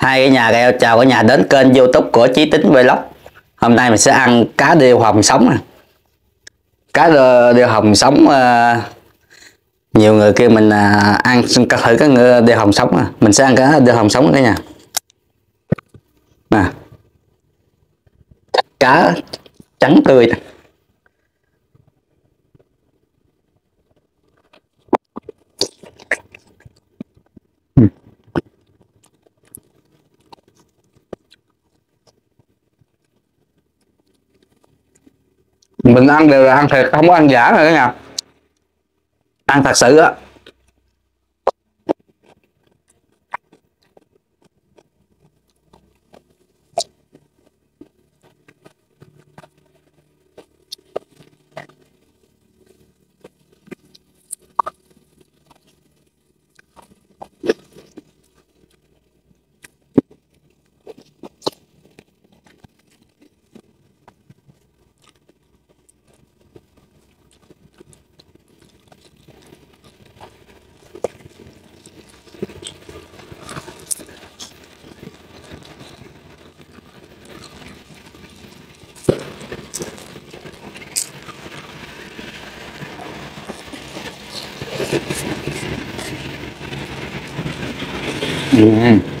hai cái nhà kêu chào cả nhà đến kênh youtube của Chí Tính Vlog. Hôm nay mình sẽ ăn cá điêu hồng sống nè. Cá điêu hồng sống ờ, nhiều người kêu mình à, ăn thử cái điêu hồng sống nè. Mình sẽ ăn cá điêu hồng sống cả nhà. Nè. Cá trắng tươi nè. Mình ăn đều là ăn thiệt không có ăn giả rồi cả nhà ăn thật sự á. うん。うん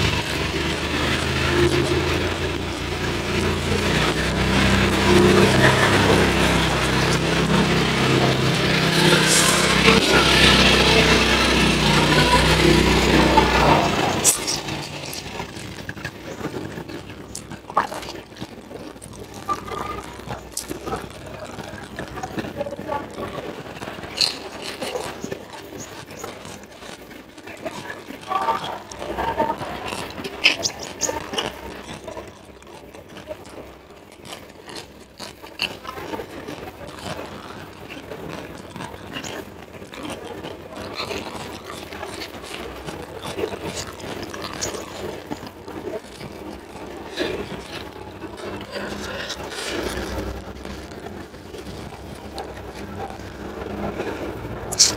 あ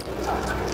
っ。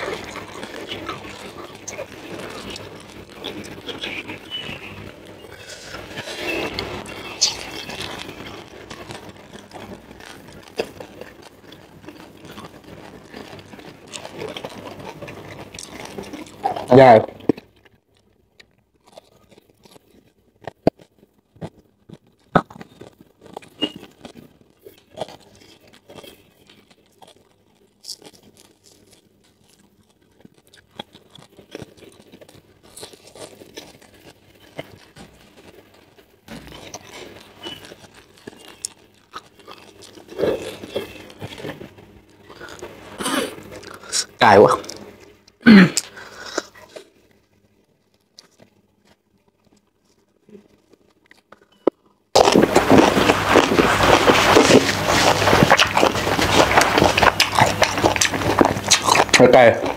Dạ. cay quá बताए